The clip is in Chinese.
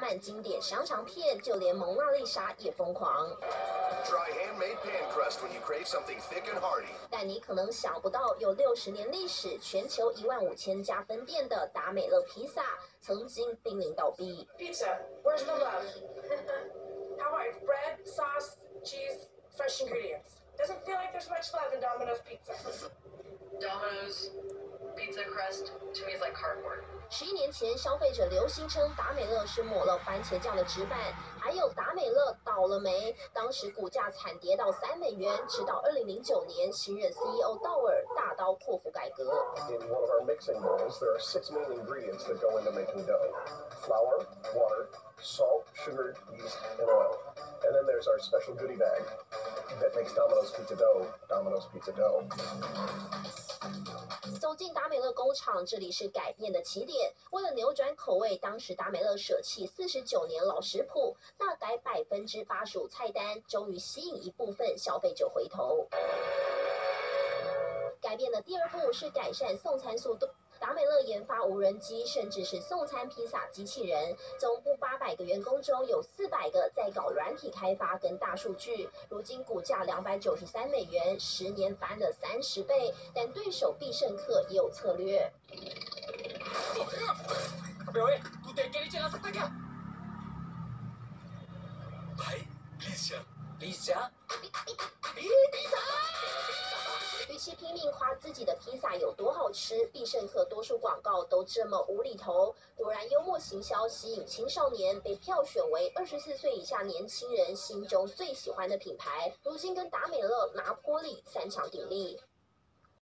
曼经典香肠片，就连蒙娜丽莎也疯狂。Try handmade pan crust when you crave something thick and hearty. 但你可能想不到，有六十年历史、全球一万五千家分店的达美乐披萨，曾经濒临倒闭。Pizza, where's the love? How about it? bread, sauce, cheese, fresh ingredients? Doesn't feel like there's much love in Domino's pizza. Domino's pizza crust to me is like cardboard. 十一年前，消费者流行称达美乐是抹了番茄酱的纸板，还有达美乐倒了霉。当时股价惨跌到三美元，直到二零零九年，新任 CEO 道尔大刀阔斧改革。 In one of our mixing bowls, there are six main ingredients that go into making dough flour, water, salt, sugar, yeast, and oil. And then there's our special goodie bag That makes Domino's pizza dough Domino's pizza dough. 走进达美乐工厂，这里是改变的起点。为了扭转口味，当时达美乐舍弃四十九年老食谱，大改百分之八十五菜单，终于吸引一部分消费者回头。改变的第二步是改善送餐速度。达美乐研发无人机，甚至是送餐披萨机器人。总部八百个员工中有四百个在搞软体开发跟大数据。如今股价两百九十三美元，十年翻了三十倍。但对手必胜客也有策略。记的披萨有多好吃，必胜客多数广告都这么无厘头。果然，幽默行销吸引青少年，被票选为二十四岁以下年轻人心中最喜欢的品牌。如今跟达美乐、拿坡里三强鼎立。